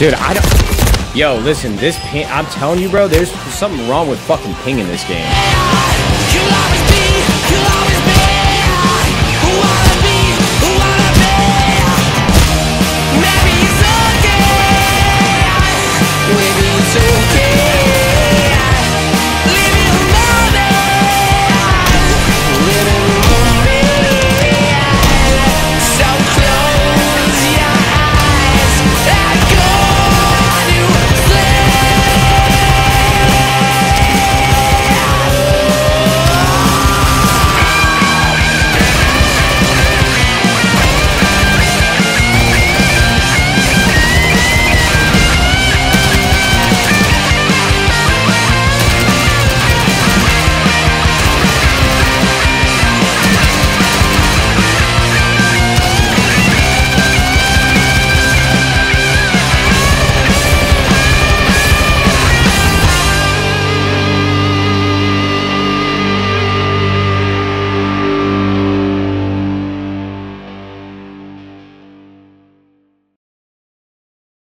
Dude, I don't... Yo, listen, this ping... I'm telling you, bro, there's something wrong with fucking ping in this game.